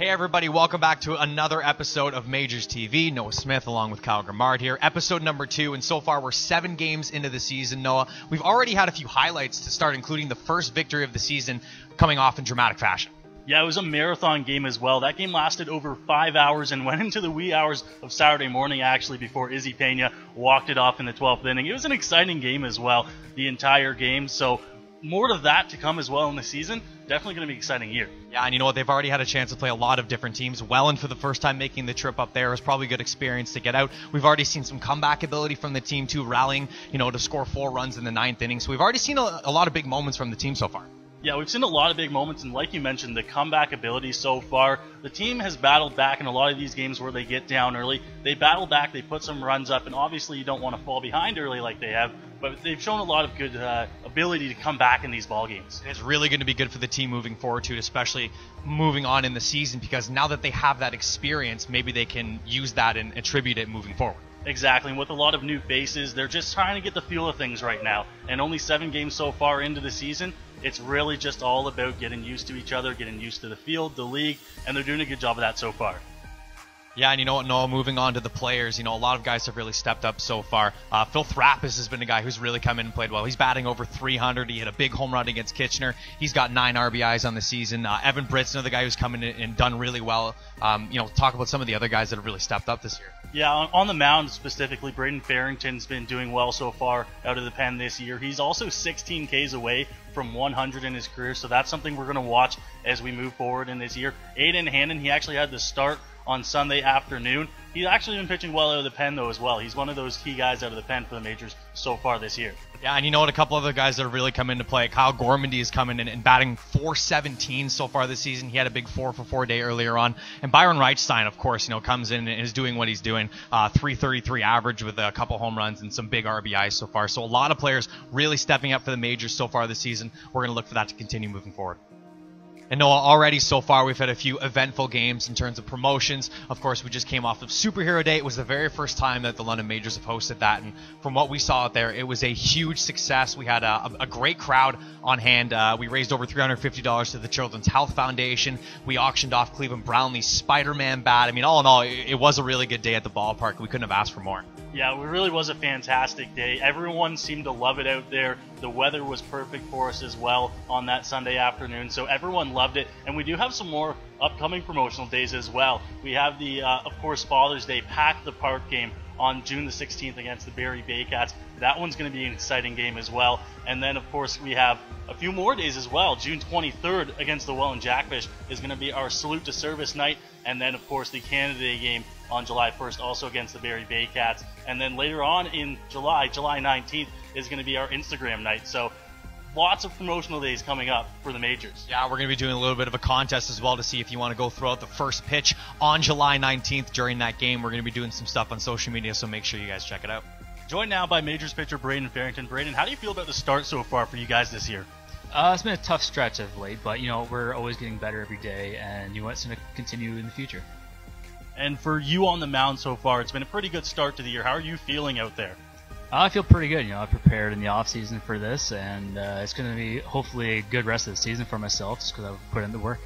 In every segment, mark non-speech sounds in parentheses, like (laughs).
Hey everybody, welcome back to another episode of Majors TV. Noah Smith along with Kyle Grimard here. Episode number two, and so far we're seven games into the season, Noah. We've already had a few highlights to start, including the first victory of the season coming off in dramatic fashion. Yeah, it was a marathon game as well. That game lasted over five hours and went (laughs) into the wee hours of Saturday morning, actually, before Izzy Pena walked it off in the 12th inning. It was an exciting game as well, the entire game. So, more of that to come as well in the season. Definitely going to be an exciting year. Yeah, and you know what? They've already had a chance to play a lot of different teams. Welland for the first time making the trip up there was probably a good experience to get out. We've already seen some comeback ability from the team too, rallying, you know, to score four runs in the ninth inning. So we've already seen a, a lot of big moments from the team so far. Yeah, we've seen a lot of big moments, and like you mentioned, the comeback ability so far. The team has battled back in a lot of these games where they get down early. They battle back, they put some runs up, and obviously you don't want to fall behind early like they have, but they've shown a lot of good uh, ability to come back in these ball games. It's really going to be good for the team moving forward too, especially moving on in the season because now that they have that experience, maybe they can use that and attribute it moving forward. Exactly, and with a lot of new faces, they're just trying to get the feel of things right now. And only seven games so far into the season, it's really just all about getting used to each other, getting used to the field, the league, and they're doing a good job of that so far. Yeah, and you know what, Noah, moving on to the players, you know, a lot of guys have really stepped up so far. Uh, Phil Thrapis has been a guy who's really come in and played well. He's batting over 300. He hit a big home run against Kitchener. He's got nine RBIs on the season. Uh, Evan Britt's another guy who's come in and done really well. Um, you know, talk about some of the other guys that have really stepped up this year. Yeah, on, on the mound specifically, Braden Farrington's been doing well so far out of the pen this year. He's also 16 Ks away from 100 in his career, so that's something we're going to watch as we move forward in this year. Aiden Hannon, he actually had the start on Sunday afternoon. He's actually been pitching well out of the pen though as well. He's one of those key guys out of the pen for the majors so far this year. Yeah, and you know what? A couple other guys that have really come into play. Kyle Gormandy is coming in and batting 417 so far this season. He had a big four for four day earlier on. And Byron Reichstein, of course, you know, comes in and is doing what he's doing. Uh, 333 average with a couple home runs and some big RBIs so far. So a lot of players really stepping up for the majors so far this season. We're going to look for that to continue moving forward. And Noah, already so far we've had a few eventful games in terms of promotions. Of course, we just came off of Superhero Day. It was the very first time that the London Majors have hosted that, and from what we saw out there, it was a huge success. We had a, a great crowd on hand. Uh, we raised over $350 to the Children's Health Foundation. We auctioned off Cleveland Brownlee's Spider-Man bat. I mean, all in all, it, it was a really good day at the ballpark. We couldn't have asked for more. Yeah, it really was a fantastic day. Everyone seemed to love it out there. The weather was perfect for us as well on that Sunday afternoon, so everyone loved it. And we do have some more upcoming promotional days as well. We have the, uh, of course, Father's Day Pack the Park game on June the 16th against the Barrie Baycats. That one's going to be an exciting game as well. And then, of course, we have a few more days as well. June 23rd against the Welland Jackfish is going to be our salute to service night. And then, of course, the Canada Day game on July 1st, also against the Barrie Baycats. And then later on in July, July 19th, is going to be our Instagram night. So lots of promotional days coming up for the majors. Yeah, we're going to be doing a little bit of a contest as well to see if you want to go throw out the first pitch on July 19th during that game. We're going to be doing some stuff on social media, so make sure you guys check it out. Joined now by Majors pitcher Braden Farrington. Braden, how do you feel about the start so far for you guys this year? Uh, it's been a tough stretch of late, but you know we're always getting better every day, and you know it's going to continue in the future. And for you on the mound so far, it's been a pretty good start to the year. How are you feeling out there? I feel pretty good. You know, I prepared in the off season for this, and uh, it's going to be hopefully a good rest of the season for myself, just because I've put in the work.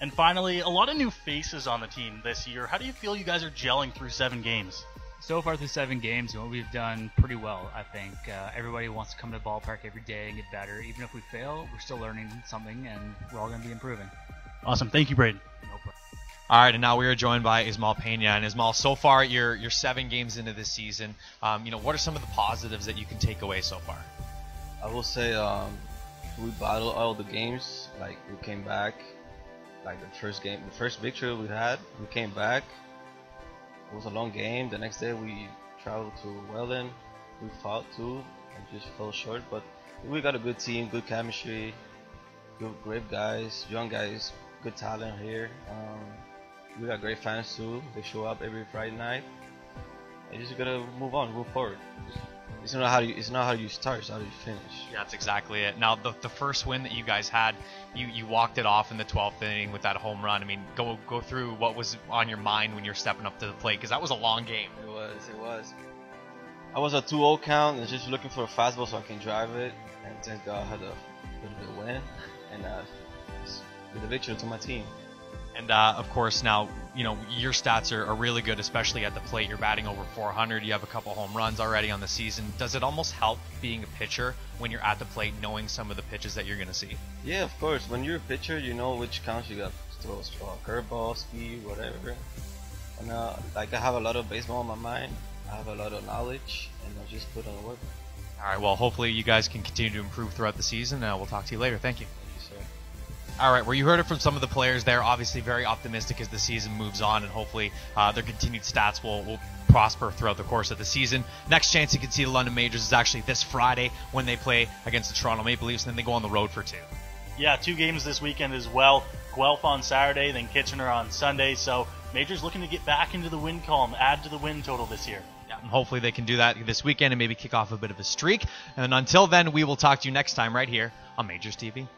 And finally, a lot of new faces on the team this year. How do you feel you guys are gelling through seven games? So far through seven games, you know, we've done pretty well. I think uh, everybody wants to come to the ballpark every day and get better. Even if we fail, we're still learning something, and we're all going to be improving. Awesome. Thank you, Braden. No problem. All right, and now we are joined by Ismael Pena. And Ismael, so far you're you're seven games into this season. Um, you know, what are some of the positives that you can take away so far? I will say um, we battled all the games. Like we came back. Like the first game, the first victory we had, we came back. It was a long game. The next day we traveled to Welland. We fought too and just fell short. But we got a good team, good chemistry, good, great guys, young guys, good talent here. Um, we got great fans too. They show up every Friday night. And just gotta move on, move forward. It's not how you. It's not how you start. It's how you finish. Yeah, that's exactly it. Now, the, the first win that you guys had, you, you walked it off in the 12th inning with that home run. I mean, go go through what was on your mind when you're stepping up to the plate because that was a long game. It was. It was. I was a 2-0 count and just looking for a fastball so I can drive it. And thank God I had a little bit of win and uh, with the victory to my team. And uh, of course, now you know your stats are, are really good, especially at the plate. You're batting over 400. You have a couple home runs already on the season. Does it almost help being a pitcher when you're at the plate, knowing some of the pitches that you're going to see? Yeah, of course. When you're a pitcher, you know which counts you got to throw uh, curveball, speed, whatever. And uh, like I have a lot of baseball in my mind. I have a lot of knowledge, and I just put on work. All right. Well, hopefully you guys can continue to improve throughout the season. Uh, we'll talk to you later. Thank you. Thank you, sir. All right, well, you heard it from some of the players there. Obviously, very optimistic as the season moves on, and hopefully uh, their continued stats will, will prosper throughout the course of the season. Next chance you can see the London Majors is actually this Friday when they play against the Toronto Maple Leafs, and then they go on the road for two. Yeah, two games this weekend as well. Guelph on Saturday, then Kitchener on Sunday. So Majors looking to get back into the win column, add to the win total this year. Yeah, and hopefully they can do that this weekend and maybe kick off a bit of a streak. And until then, we will talk to you next time right here on Majors TV.